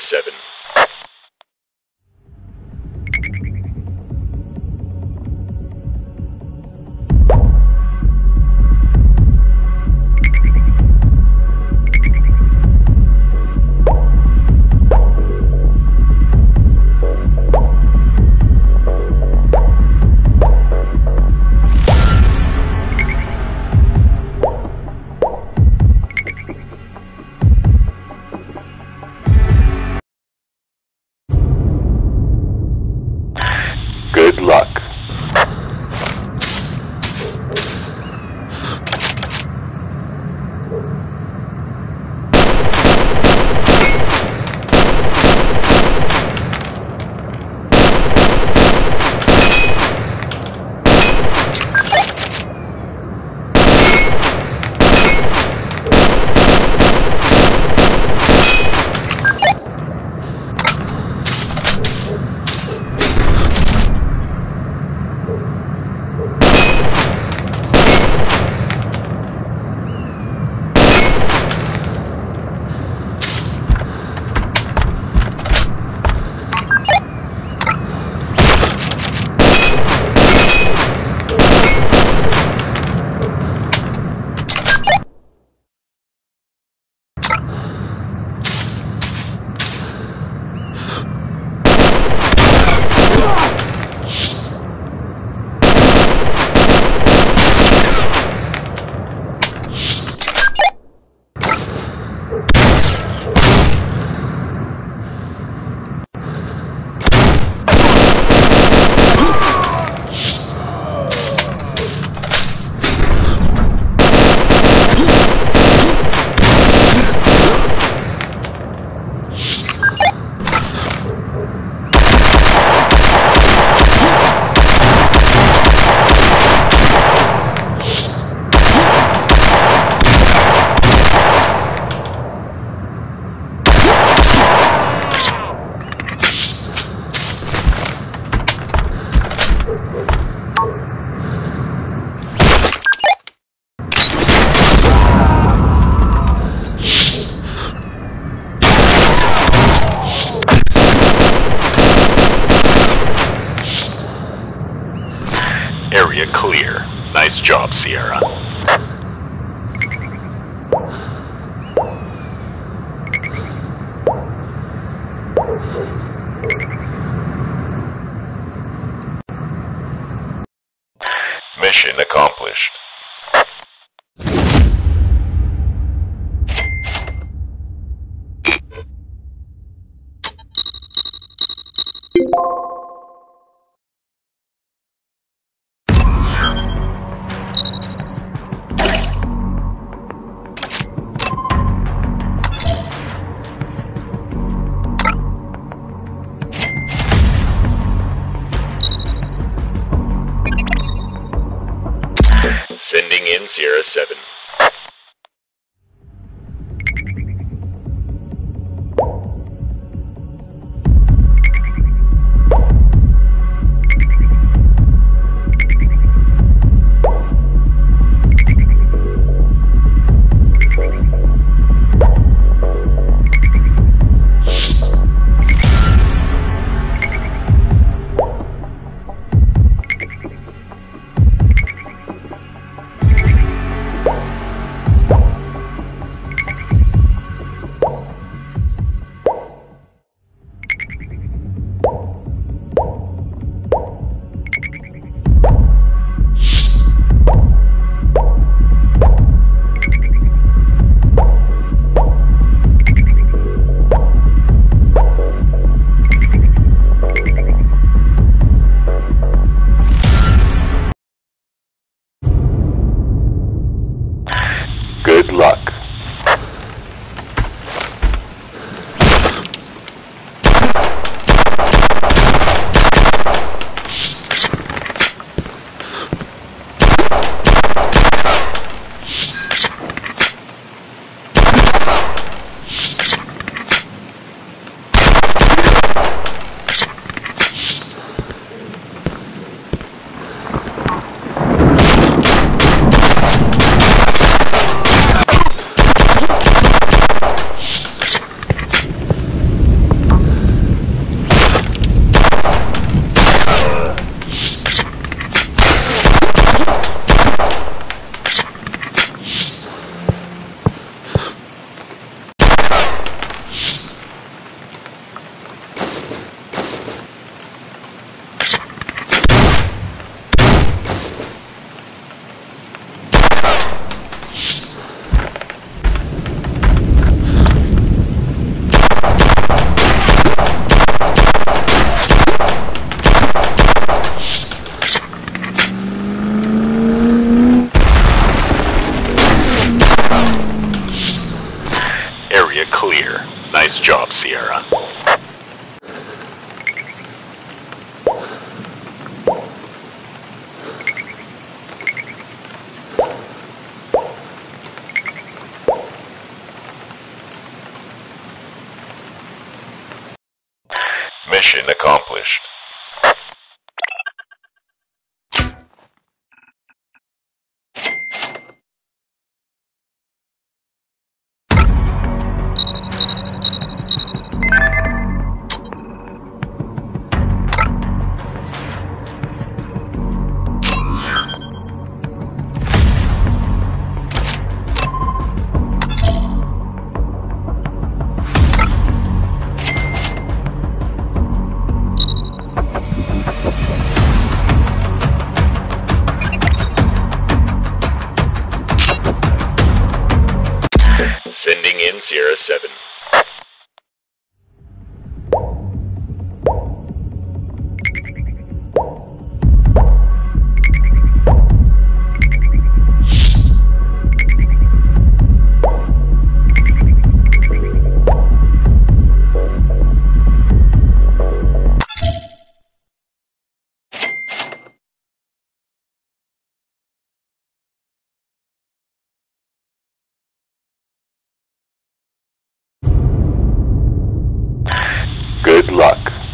In Sierra. Mission accomplished. Sierra 7. Mission accomplished. In Sierra 7. Luck.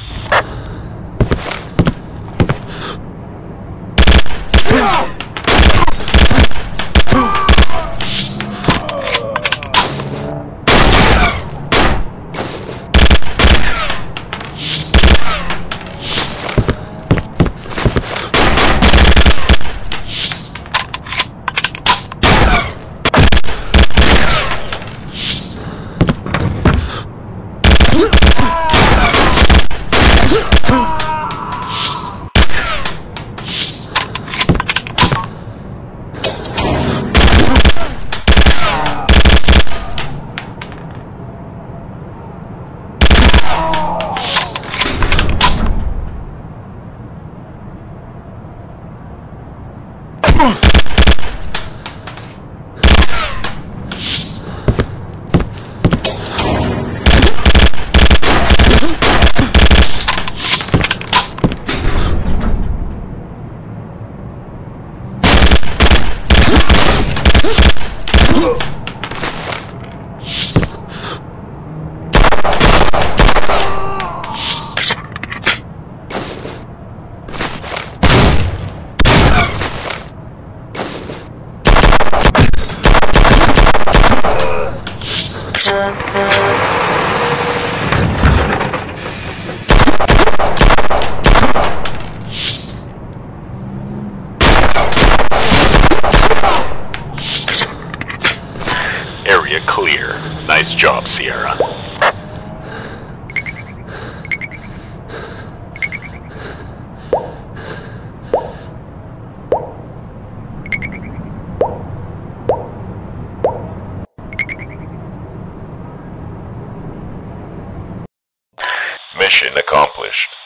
Clear. Nice job, Sierra. Mission accomplished.